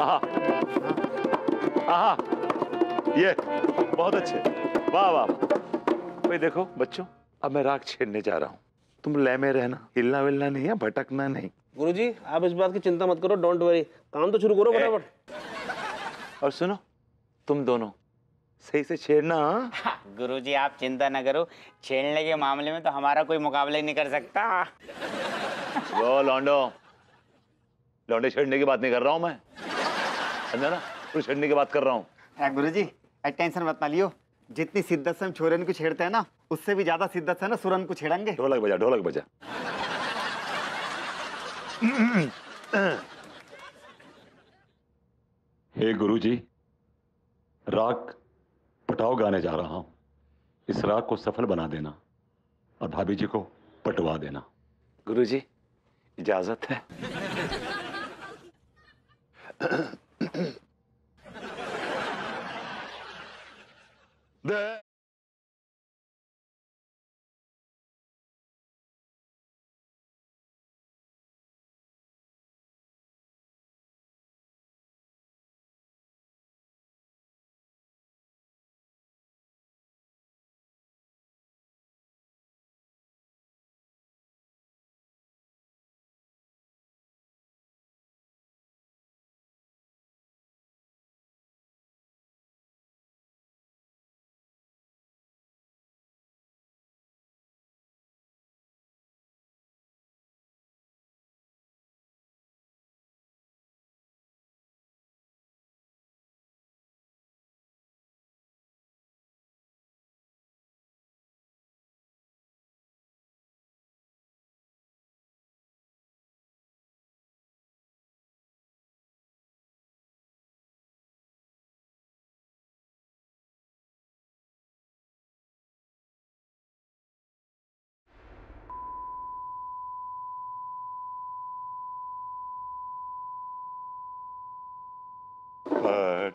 आहा। आहा। ये बहुत अच्छे। वाह वाह भाई देखो बच्चों अब मैं राग छेड़ने जा रहा हूँ। तुम लय में रहना। हिलना विलना नहीं है भटकना नहीं। गुरुजी आप इस बात की चिंता मत करो डोंट वरी काम तो शुरू करो। फटाफट। और सुनो तुम दोनों सही से छेड़ना हाँ? गुरुजी आप चिंता ना करो। छेड़ने के मामले में तो हमारा कोई मुकाबला ही नहीं कर सकता। वो लौंडो। लौंडे छेड़ने की बात नहीं कर रहा हूँ मैं। समझा ना तू छेड़ने की बात कर रहा हूँ। गुरु जी टेंशन मत ना लियो जितनी शिद्दत से हम छोरन को छेड़ते हैं ना उससे भी ज़्यादा शिद्दत से ना सुरन को छेड़ेंगे। ढोलक बजा ढोलक बजा। हे गुरुजी राग पटाओ गाने जा रहा हूँ। इस राग को सफल बना देना और भाभी जी को पटवा देना। गुरु जी इजाज़त है। दे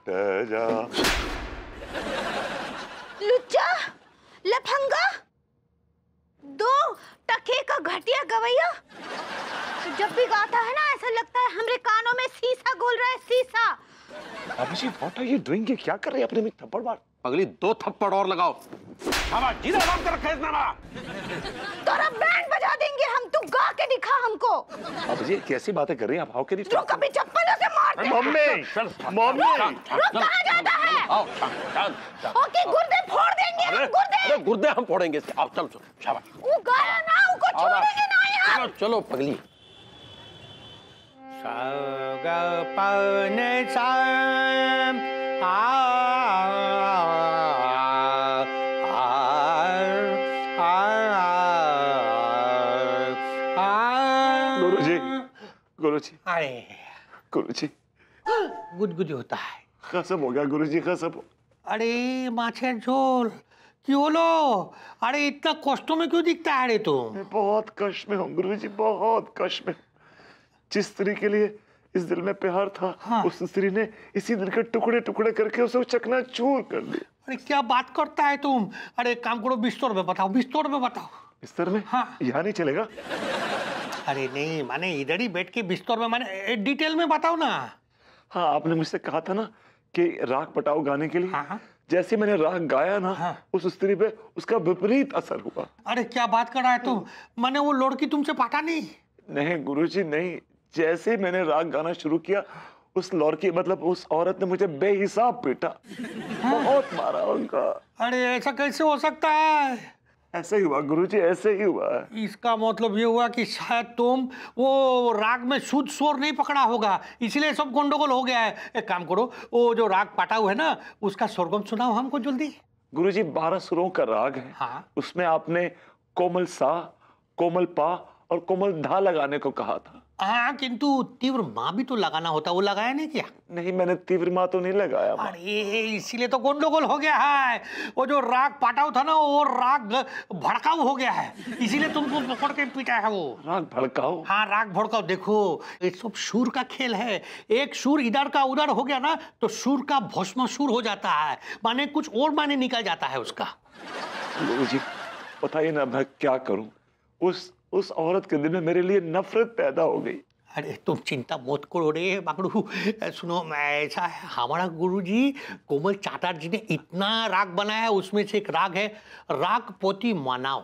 पट जा। लुच्चा लफंगा? दो टके का घटिया गवैया। तो जब भी गाता है ना ऐसा लगता है हमरे कानों में सीसा घुल रहा है सीसा। अभी जी व्हाट आर यू डूइंग ये क्या कर रहे हैं अपने में थप्पड़ मार? अगली दो थप्पड़ और लगाओ। शाबाश जिधर बात कर रखा है इतना तोरा बैंड बजा देंगे हम तू गा के दिखा हमको। अब जी कैसी बातें कर रही हैं? आप हाउ कैन जो कभी चप्पलों से हैं मम्मी मम्मी। रुक कहाँ जाता है? आओ चल चल चल ओके गुर्दे फोड़ देंगे हम गुर्दे। अरे गुर्दे हम फोड़ेंगे इसके। आओ चल चल शाबाश। वो गाया ना उनको। छोड़ेंगे ना यार चलो चलो पगली। गुरुजी गुरुजी। अरे। गुरुजी। गुदगुदी होता है। खसम हो गया गुरुजी खसम अरे माछेर झोल क्यों लो? अरे इतना कष्टों में क्यों दिखता है रे तुम? मैं बहुत कष्ट में हूँ गुरुजी बहुत कष्ट में। जिस स्त्री के लिए इस दिल में प्यार था हाँ। उस स्त्री ने इसी दिल के टुकड़े टुकड़े करके उसे चकना चूर कर दिया। अरे क्या बात करता है तुम? अरे काम करो बिस्तर में बताओ बिस्तर में बताओ। बिस्तर में? हाँ। यहाँ नहीं चलेगा? अरे नहीं माने इधर ही बैठ के बिस्तर में माने डिटेल में बताओ ना। हाँ आपने मुझसे कहा था ना कि राग पटाओ गाने के लिए। हाँ, हाँ। जैसे मैंने राग गाया ना हाँ। उस स्त्री पे उसका विपरीत असर हुआ। अरे क्या बात कर रहा है तुम मैंने वो लड़की तुमसे पाटा नहीं। नहीं गुरुजी नहीं। जैसे मैंने राग गाना शुरू किया उस लड़की मतलब उस औरत ने मुझे बेहिसाब पीटा। बहुत मारा उनका। अरे ऐसा कैसे हो सकता है? ऐसे ही हुआ गुरुजी ऐसे ही हुआ। इसका मतलब ये हुआ कि शायद तुम वो राग में शुद्ध स्वर नहीं पकड़ा होगा इसलिए सब गंडोगोल हो गया है। एक काम करो वो जो राग पाटा हुआ है ना उसका स्वरगम सुनाओ हमको जल्दी। गुरुजी बारह सुरों का राग है। हाँ। उसमें आपने कोमल सा कोमल पा और कोमल धा लगाने को कहा था। हाँ किंतु तीव्र माँ भी तो लगाना होता वो लगाया नहीं क्या? नहीं मैंने तीव्र माँ तो नहीं लगाया अरे इसीलिए तो गोंडोगोल हो गया है। वो जो राग पाटाऊ था ना वो राग भड़काऊ हो गया है। इसीलिए तुमको पकड़ के पीटा है वो। राग भड़काओ हाँ राग भड़काऊ। देखो ये सब सुर का खेल है। एक सुर इधर का उधर हो गया ना तो सुर का भस्म सुर हो जाता है। माने कुछ और माने निकल जाता है उसका। बताइए ना मैं क्या करूँ? उस उस औरत के दिल में मेरे लिए नफरत पैदा हो गई। अरे तुम चिंता मत करो रे बागड़ू। सुनो मैं ऐसा है हमारा गुरुजी कोमल चाटर्जी ने इतना राग बनाया है उसमें से एक राग है राग पोती मनाओ।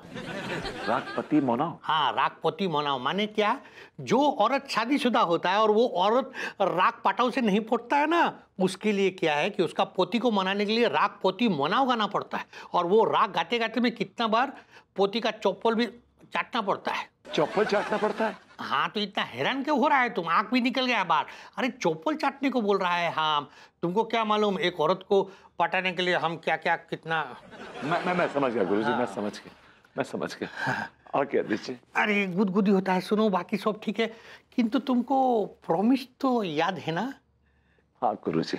रागपति मोना हाँ रागपति मनाओ। माने क्या जो औरत शादीशुदा होता है और वो औरत राग पाटाव से नहीं पड़ता है ना उसके लिए क्या है कि उसका पोती को मनाने के लिए राग पोती मनाओ गाना पड़ता है। और वो राग गाते गाते में कितना बार पोती का चौपल भी चाटना पड़ता है। चौपल चाटना पड़ता है? हाँ तो इतना हैरान क्यों हो रहा है? तुम आँख भी निकल गया बाहर। अरे चौपल चाटने को बोल रहा है हाँ। तुमको क्या मालूम एक औरत को पटाने के लिए हम क्या क्या कितना? मैं मैं मैं समझ गया गुरुजी मैं समझ गया मैं समझ गया। और कह दीजिए? अरे गुदगुदी होता है सुनो बाकी सब ठीक है। किंतु तुमको प्रॉमिस तो याद है ना? हाँ गुरुजी।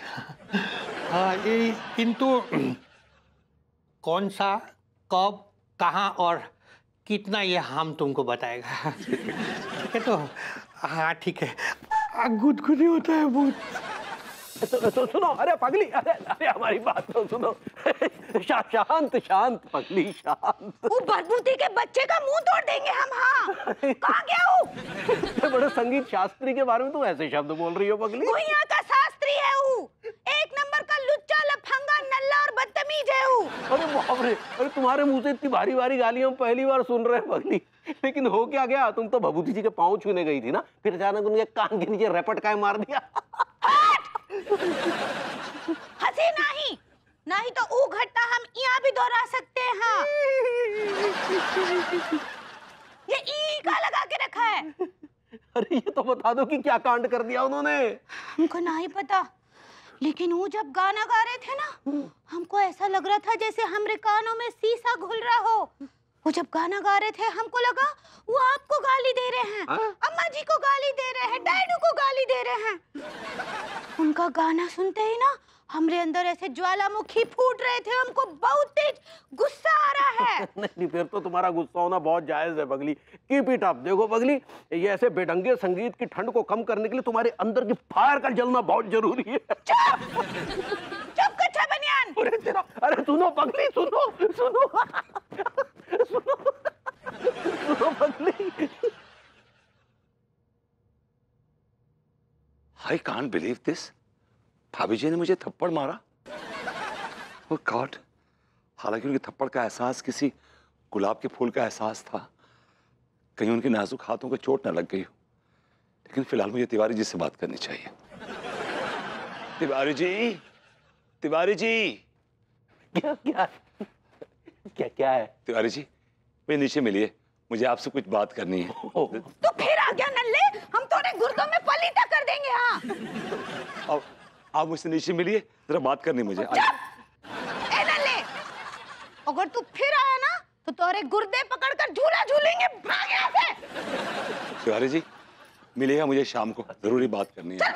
हाँ ये किंतु कौन सा कब कहाँ और कितना ये हम तुमको बताएगा? ठीक है तो हाँ ठीक है। गुदगुदी होता है बहुत। तो, तो सुनो अरे पगली अरे अरे हमारी बात तो सुनो। शा, शांत शांत पगली शांत। वो बदबूती के बच्चे का मुँह तोड़ देंगे हम हाँ। कहाँ गया हूँ इतने बड़े संगीत शास्त्री के बारे में तुम ऐसे शब्द बोल रही हो पगली। वो यहाँ का शास्त्री है वो। एक नंबर का लुच्चा लफंगा नल्ला और बदतमीज है वो। अरे बाप रे अरे तुम्हारे मुँह से इतनी भारी भारी गालियाँ हम पहली बार सुन रहे हैं पगली लेकिन हो क्या गया? तुम तो भभूति जी के पाँव छूने गई थी ना? फिर अचानक उनके कान के नीचे रपट काय मार दिया? हँसी नहीं। नहीं तो वो घटना हम यहाँ भी दोहरा सकते हैं हाँ। ये ई का लगा के रखा है। अरे ये तो बता दो कि क्या कांड कर दिया उन्होंने। हमको नहीं पता। लेकिन वो जब गाना गा रहे थे ना, हमको ऐसा लग रहा था जैसे हमरे कानों में सीसा घुल रहा हो। वो जब गाना गा रहे थे हमको लगा वो आपको गाली दे रहे हैं। हाँ? अम्मा जी को गाली दे रहे हैं डैडू को गाली दे रहे हैं। उनका गाना सुनते ही ना हमरे अंदर ऐसे ज्वालामुखी फूट रहे थे हमको बहुत तेज गुस्सा आ रहा है। नहीं नहीं, फिर तो तुम्हारा गुस्सा होना बहुत जायज़ है बगली। कीप इट अप देखो बगली ये ऐसे बेढंगे संगीत की ठंड को कम करने के लिए तुम्हारे अंदर की फायर का जलना बहुत ज़रूरी है। कच्चा बनियान। अरे तेरा अरे सुनो पगली सुनो सुनो। सुनो। सुनो पगली। आई कांट बिलीव दिस भाभी जी ने मुझे थप्पड़ मारा। ओह गॉड हालाँकि उनके थप्पड़ का एहसास किसी गुलाब के फूल का एहसास था। कहीं उनके नाजुक हाथों को चोट ना लग गई हो। लेकिन फ़िलहाल मुझे तिवारी जी से बात करनी चाहिए। तिवारी जी! तिवारी जी। क्या क्या? क्या क्या है? तिवारी जी वे नीचे मिलिए। मुझे आपसे कुछ बात करनी है। तो फिर आ गया नल्ले। हम तोरे गुर्दों में पलीता कर देंगे हाँ। अब आप मुझसे नीचे मिलिए। जरा बात करनी मुझे। ए नल्ले। अगर तू फिर आया ना तो तोरे गुर्दे पकड़कर झूला झूलेंगे भाग यहाँ से। तिवारी जी मिलेगा मुझे शाम को। ज़रूरी बात करनी है।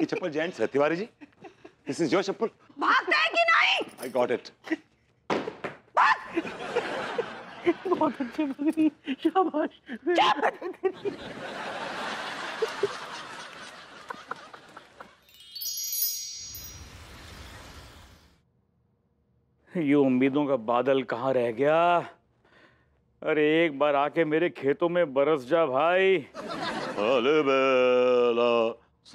ये चप्पल जेंट्स है Tiwari ji. This is your chappal. भागता है कि नहीं? आई गॉट इट बहुत अच्छे पगली शाबाश। ये उम्मीदों का बादल कहाँ रह गया? अरे एक बार आके मेरे खेतों में बरस जा भाई। अलबेला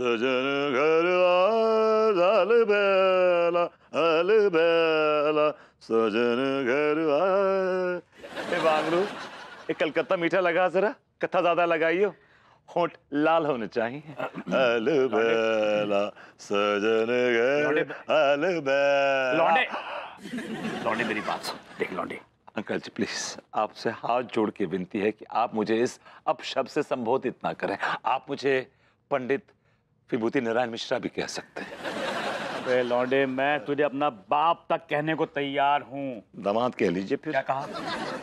सजन घर आ अलबेला अलबेला सजन घर आ ए बांगरू ये कलकत्ता मीठा लगा जरा कथा ज़्यादा लगाइयो। होंठ लाल होने चाहिए। अलबेला सजन घर अलबेला लौंडे। लौंडे मेरी बात सुन देख लौंडे। अंकल जी प्लीज़ आपसे हाथ जोड़ के विनती है कि आप मुझे इस अपशब्द से संबोधित ना करें। आप मुझे पंडित विभूति नारायण मिश्रा भी कह सकते हैं। अबे लौंडे मैं तुझे अपना बाप तक कहने को तैयार हूँ। दामाद कह लीजिए फिर। क्या कहा?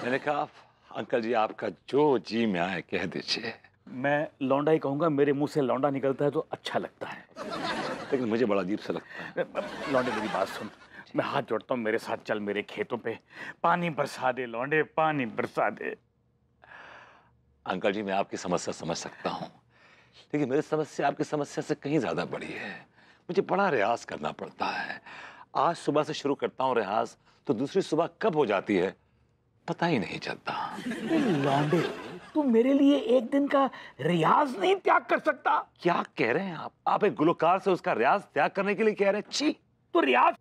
मैंने कहा अंकल जी आपका जो जी में आए कह दीजिए। मैं लौंडा ही कहूँगा मेरे मुँह से लौंडा निकलता है तो अच्छा लगता है। लेकिन मुझे बड़ा अजीब सा लगता है। लौंडे मेरी बात सुन। मैं हाथ जोड़ता हूँ मेरे साथ चल मेरे खेतों पे। पानी बरसा दे लौंडे पानी बरसा दे। अंकल जी मैं आपकी समस्या समझ सकता हूँ। लेकिन मेरी समस्या आपकी समस्या से कहीं ज़्यादा बड़ी है। मुझे बड़ा रियाज करना पड़ता है। आज सुबह से शुरू करता हूँ रियाज तो दूसरी सुबह कब हो जाती है पता ही नहीं चलता। लौंडे तू मेरे लिए एक दिन का रियाज नहीं त्याग कर सकता। क्या कह रहे हैं आप? आप एक गुलकार से उसका रियाज त्याग करने के लिए कह रहे हैं? छी। तो रियाज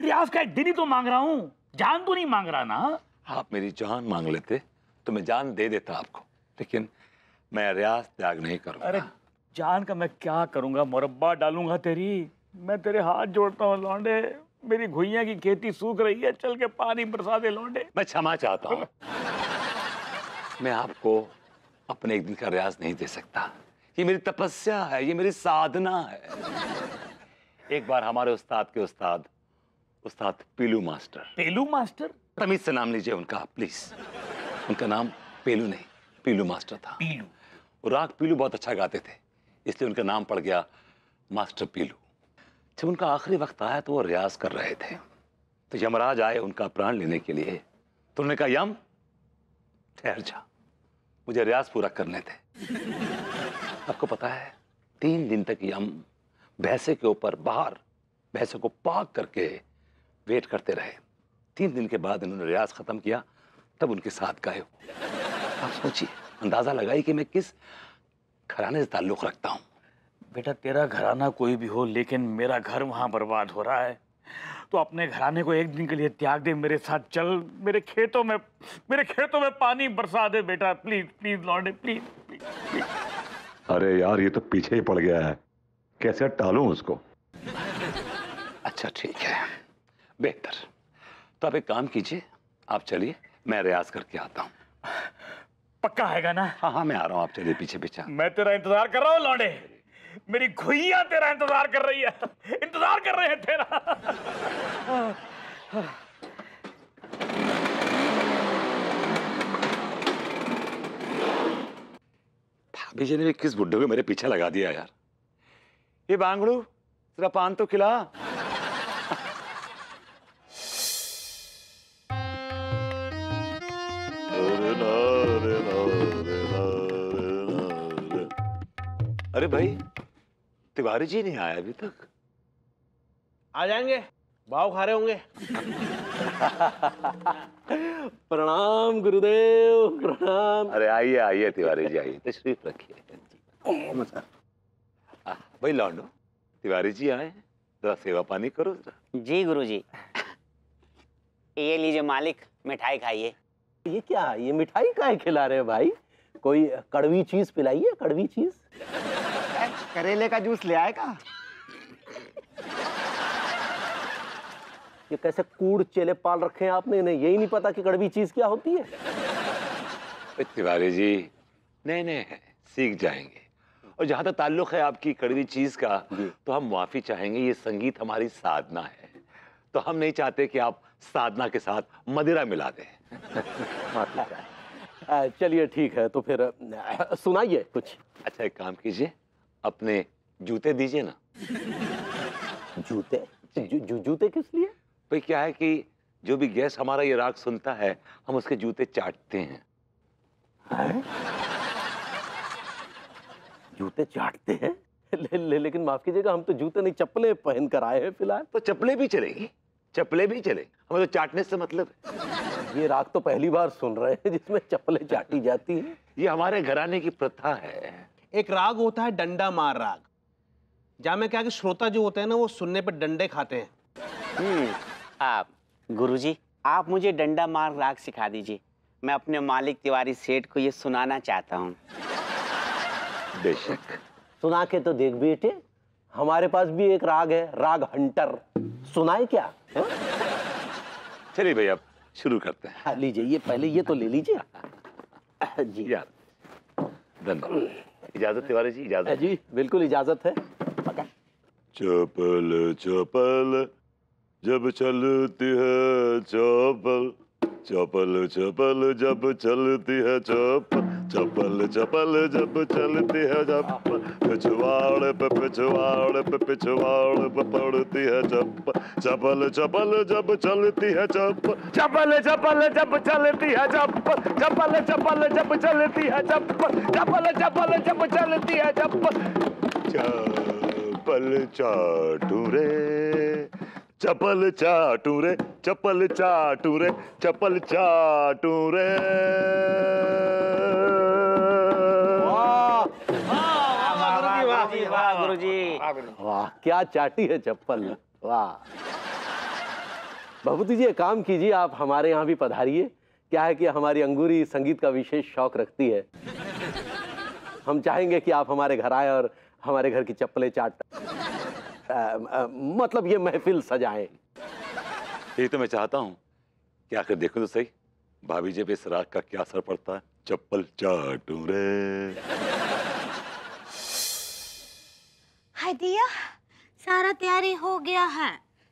रियाज का एक दिन ही तो मांग रहा हूँ। जान तो नहीं मांग रहा ना? आप मेरी जान मांग लेते तो मैं जान दे देता आपको। लेकिन मैं रियाज त्याग नहीं करूँगा। अरे जान का मैं क्या करूँगा? मुरब्बा डालूँगा तेरी। मैं तेरे हाथ जोड़ता हूँ लौंडे। मेरी घुइया की खेती सूख रही है। चल के पानी बरसा दे लौंडे। मैं क्षमा चाहता हूँ। मैं आपको अपने एक दिन का रियाज नहीं दे सकता। ये मेरी तपस्या है ये मेरी साधना है। एक बार हमारे उस्ताद के उस्ताद उस्ताद पीलू मास्टर। पेलू मास्टर? तमीज से नाम लीजिए उनका प्लीज़। उनका नाम पेलू नहीं पीलू मास्टर था। पीलू। राग पीलू बहुत अच्छा गाते थे, इसलिए उनका नाम पड़ गया मास्टर पीलू। जब उनका आखिरी वक्त आया तो वो रियाज कर रहे थे। तो यमराज आए उनका प्राण लेने के लिए। तो उन्होंने कहा, यम, ठहर जा, मुझे रियाज पूरा करने थे आपको पता है, तीन दिन तक यम भैंसे के ऊपर बाहर, भैंसे को पाक करके वेट करते रहे। तीन दिन के बाद इन्होंने रियाज खत्म किया, तब उनके साथ गए आप सोचिए अंदाज़ा लगाई कि मैं किस घराने से ताल्लुक रखता हूँ। बेटा तेरा घराना कोई भी हो लेकिन मेरा घर वहाँ बर्बाद हो रहा है। तो अपने घराने को एक दिन के लिए त्याग दे मेरे साथ चल मेरे खेतों में मेरे खेतों में पानी बरसा दे बेटा। प्लीज़ प्लीज़ लौंडे प्लीज़ प्लीज़ अरे यार ये तो पीछे ही पड़ गया है। कैसे टालू उसको? अच्छा ठीक है। बेहतर। तो आप एक काम कीजिए आप चलिए मैं रियाज करके आता हूँ। पक्का हैगा ना? हाँ हाँ मैं आ रहा हूँ आप चलिए पीछे पीछे। मैं तेरा इंतज़ार कर रहा हूँ लौंडे। मेरी घुइया तेरा इंतज़ार कर रही है। इंतज़ार कर रहे हैं तेरा। भाभी जी ने भी किस बुड्ढे को मेरे पीछे लगा दिया यार? ये बांगड़ू जरा पान तो खिला। अरे भाई तिवारी जी नहीं आया अभी तक। आ जाएँगे भाव खा रहे होंगे। प्रणाम गुरुदेव प्रणाम। अरे आइए आइए तिवारी जी आइए। तशरीफ़ रखिए भाई लौंडो तिवारी जी आए जरा सेवा पानी करो जरा। जी गुरुजी। ये लीजिए मालिक मिठाई खाइए। ये क्या ये मिठाई काहे खिला रहे हैं भाई? कोई कड़वी चीज़ पिलाइए कड़वी चीज़? करेले का जूस ले आएगा? ये कैसे कूड़ चेले पाल रखे हैं आपने? इन्हें यही नहीं पता कि कड़वी चीज़ क्या होती है। तिवारी जी नहीं नहीं सीख जाएँगे। और जहाँ तक ताल्लुक है आपकी कड़वी चीज़ का तो हम माफ़ी चाहेंगे ये संगीत हमारी साधना है। तो हम नहीं चाहते कि आप साधना के साथ मदिरा मिला दें। माफ़ी चलिए ठीक है तो फिर सुनाइए कुछ। अच्छा एक काम कीजिए अपने जूते दीजिए ना। जूते? जू, जू, जूते किस लिए? भाई क्या है कि जो भी गैस हमारा ये राग सुनता है हम उसके जूते चाटते हैं। है? जूते चाटते हैं? ले, ले, लेकिन माफ़ कीजिएगा हम तो जूते नहीं चप्पलें पहन कर आए हैं फ़िलहाल। तो चप्पलें भी चलेंगी। चप्पलें भी चले। हमें तो चाटने से मतलब है। ये राग तो पहली बार सुन रहे हैं जिसमें चप्पलें चाटी जाती हैं। ये हमारे घराने की प्रथा है। एक राग होता है डंडा मार राग। जहाँ में क्या कि श्रोता जो होते हैं ना वो सुनने पर डंडे खाते हैं। आप गुरुजी आप मुझे डंडा मार राग सिखा दीजिए। मैं अपने मालिक तिवारी सेठ को ये सुनाना चाहता हूँ। बेशक। सुना के तो देख बेटे हमारे पास भी एक राग है राग हंटर। सुनाए क्या? हाँ? चलिए भैया शुरू करते हैं। हाँ, लीजिए ये पहले ये तो ले लीजिए। जी यार धन्यवाद। इजाज़त तिवारी जी इजाज़त। जी बिल्कुल इजाज़त है। चपल चपल जब चलती है चपल चपल चपल जब चलती है चपल। चपल चपल जब चलती है चपल पिछवाड़ पे पिछवाड़ पे पिछवाड़ पे पड़ती है चप्पल चपल चपल जब चलती है चप्पल चपल चपल जब चलती है चप्पल चपल चपल जब चलती है चप्पल चपल चपल जब चलती है चप्पल चपल चाटू रे चप्पल चाटू रे चप्पल चाटू रे चप्पल चाटू रे। वाह। गुरुजी वाह क्या चाटी है चप्पल। वाह। भभूति जी एक काम कीजिए आप हमारे यहाँ भी पधारिए। क्या है कि हमारी अंगूरी संगीत का विशेष शौक रखती है। हम चाहेंगे कि आप हमारे घर आए और हमारे घर की चप्पलें चाट। मतलब ये महफिल सजाएँ। यही तो मैं चाहता हूँ कि आकर देखो तो सही भाभी जी पे इस राग का क्या असर पड़ता है? चप्पल चाटू रे। हाय दिया सारा तैयारी हो गया है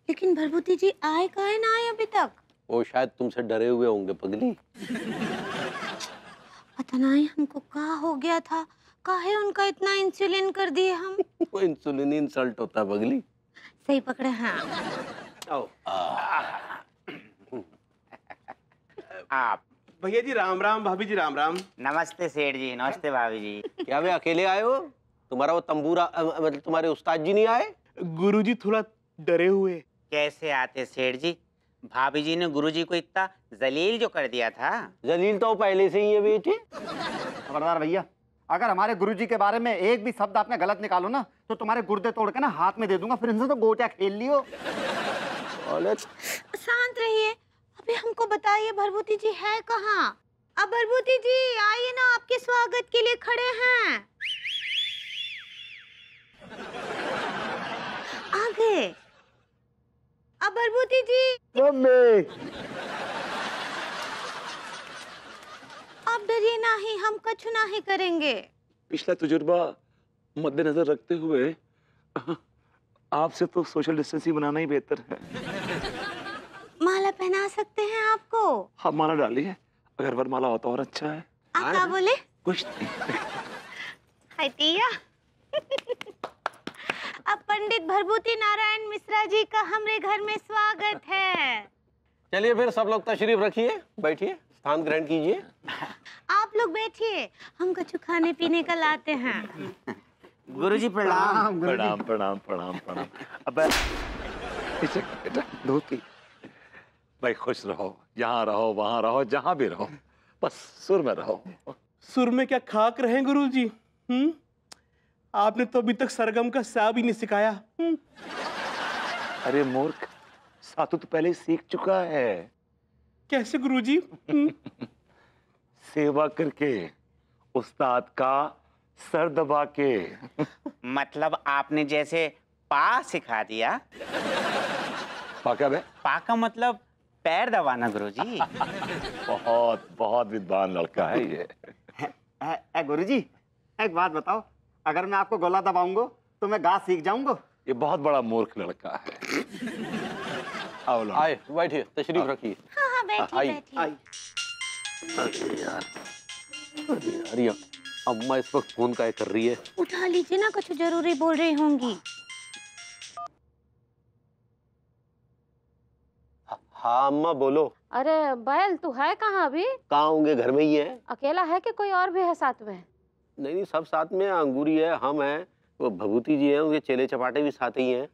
लेकिन भरभूति जी आए काहे ना आए अभी तक? वो शायद तुमसे डरे हुए होंगे पगली। पता नहीं हमको क्या हो गया था। काहे उनका इतना इंसुलिन कर दिए हम? वो इंसुलिन इंसल्ट होता है पगली सही पकड़े हैं। आओ। आप। भैया जी राम राम भाभी जी राम राम। नमस्ते सेठ जी नमस्ते भाभी जी। क्या वे अकेले आए हो? तुम्हारा वो तंबूरा मतलब तुम्हारे उस्ताद जी नहीं आए? गुरुजी थोड़ा डरे हुए। कैसे आते सेठ जी? भाभी जी ने गुरुजी को इतना जलील जो कर दिया था। जलील तो पहले से ही है बेटे। खबरदार भैया अगर हमारे गुरुजी के बारे में एक भी शब्द आपने गलत निकालो ना तो तुम्हारे गुर्दे तोड़ के ना हाथ में दे दूँगा फिर इनसे तो गोटिया खेल लियो। शांत रहिए। अभी हमको बताइए भरभूति जी है कहाँ? अब भरभूति जी आइए ना आपके स्वागत के लिए खड़े हैं। आगे। अब भरभूति जी। मम्मी। आप डरिए नहीं हम कछु नहीं करेंगे। पिछला तजुर्बा मद्देनजर रखते हुए आपसे तो सोशल डिस्टेंसिंग बनाना ही बेहतर है। माला पहना सकते हैं आपको? आप माला डालिए अगर वरमाला होता और अच्छा है। आप क्या बोले? कुछ नहीं। हाय तिया अब पंडित भरभूति नारायण मिश्रा जी का हमरे घर में स्वागत है। चलिए फिर सब लोग तशरीफ़ रखिए बैठिए स्थान ग्रहण कीजिए। आप लोग बैठिए हम कुछ खाने पीने का लाते हैं। गुरुजी प्रणाम। प्रणाम प्रणाम प्रणाम प्रणाम अबे इसे बेटा धोती भाई खुश रहो। यहाँ रहो वहाँ रहो जहाँ भी रहो। बस सुर में रहो। सुर में क्या खाक रहे गुरु जी हम्म? आपने तो अभी तक सरगम का सा भी नहीं सिखाया। हम्म? अरे मूर्ख सातु तो पहले सीख चुका है। कैसे गुरुजी? हम्म? सेवा करके उस्ताद का सर दबा के। मतलब आपने जैसे पा सिखा दिया? पाका बे? पा का मतलब पैर दबाना गुरुजी। बहुत बहुत विद्वान लड़का है ये। ए, ए गुरुजी एक बात बताओ अगर मैं आपको गोला दबाऊँगा तो मैं गा सीख जाऊँगा? ये बहुत बड़ा मूर्ख लड़का है। आओ आए बैठिए तशरीफ़ रखिए। हाँ हाँ बैठिए बैठिए। अरे यार अरे यार अम्मा इस वक्त फ़ोन का कर रही है। उठा लीजिए ना कुछ ज़रूरी बोल रही होंगी। हाँ अम्मा बोलो। अरे बैल तू है कहाँ अभी? कहाँ होंगे? घर में ही है। अकेला है कि कोई और भी है साथ में? नहीं नहीं सब साथ में अंगूरी है हम हैं वो भभूति जी हैं उनके चेले चपाटे भी साथ ही हैं।